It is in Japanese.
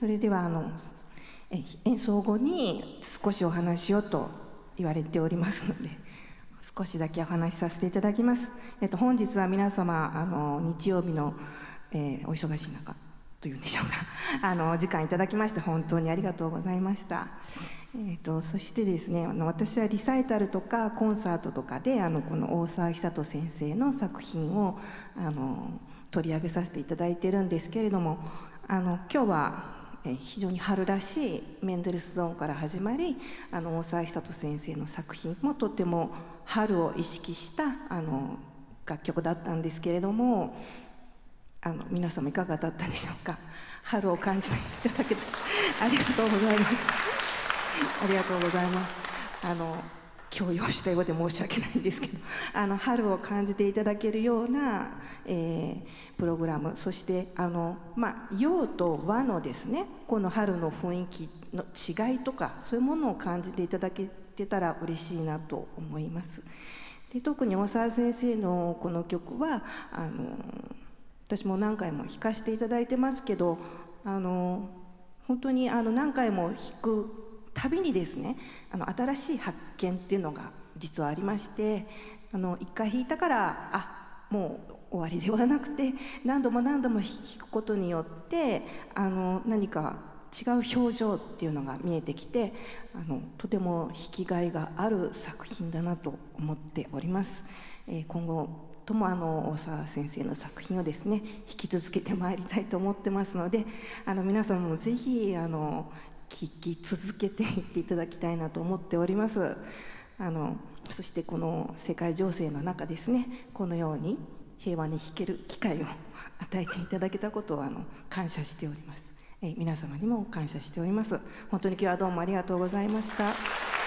それではあの演奏後に少しお話をと言われておりますので少しだけお話しさせていただきます。えっと本日は皆様あの日曜日の、えー、お忙しい中というんでしょうか あの時間いただきまして本当にありがとうございました。えーと、そしてですねあの私はリサイタルとかコンサートとかであのこの大沢久人先生の作品をあの取り上げさせていただいてるんですけれどもあの今日は非常に春らしいメンデルスゾーンから始まりあの大沢久人先生の作品もとても春を意識したあの楽曲だったんですけれどもあの皆様いかがだったでしょうか？春を感じていただけてありがとうございます。ありがとうございます。あの強要したようで申し訳ないんですけど あの春を感じていただけるような、えー、プログラムそしてあの、まあ、洋と和のですねこの春の雰囲気の違いとかそういうものを感じていただけてたら嬉しいなと思います。で特に大沢先生のこの曲はあの私も何回も弾かせていただいてますけどあの本当にあの何回も弾くたびにですねあの新しい発見っていうのが実はありましてあの一回弾いたからあもう終わりではなくて何度も何度も弾くことによってあの何か違う表情っていうのが見えてきてあのとても弾きがいがある作品だなと思っております。えー、今後ともあの大沢先生の作品をですね引き続けてまいりたいと思ってますのであの皆さんもぜひあの聞き続けていっていただきたいなと思っております。あのそしてこの世界情勢の中ですねこのように平和に弾ける機会を与えていただけたことをあの感謝しております。え皆様にも感謝しております。本当に今日はどうもありがとうございました。